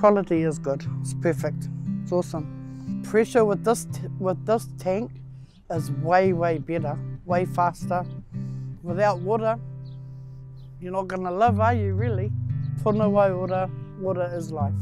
Quality is good. It's perfect. It's awesome. Pressure with this with this tank is way way better, way faster. Without water, you're not gonna live, are you really? Whānau water, water is life.